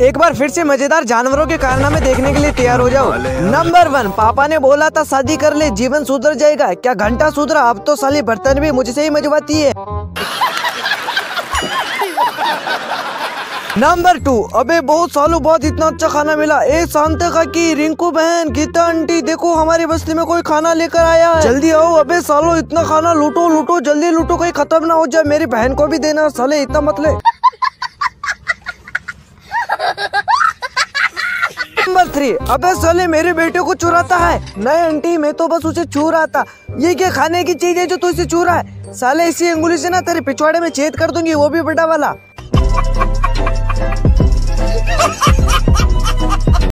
एक बार फिर से मज़ेदार जानवरों के कारनामे देखने के लिए तैयार हो जाओ। नंबर वन पापा ने बोला था शादी कर ले जीवन सुधर जाएगा। क्या घंटा सुधरा? अब तो साली बर्तन भी मुझसे ही मजवाती है। नंबर टू अबे बहुत सालों बाद इतना अच्छा खाना मिला। ए शांत का की रिंकू बहन गीता आंटी देखो हमारी बस्ती में कोई खाना लेकर आया है। जल्दी आओ अबे सालो इतना खाना लूटो लूटो जल्दी लूटो कहीं खत्म ना हो जाए। मेरी बहन को भी देना साले इतना मत ले। थ्री अबे साले, मेरे बेटे को चुराता है। नहीं आंटी, मैं तो बस उसे छू रहा था। ये क्या खाने की चीज़ है जो तू इसे छू रहा है? साले, इसी अंगुली से ना तेरे पिछवाड़े में छेद कर दूँगी, वो भी बड़ा वाला।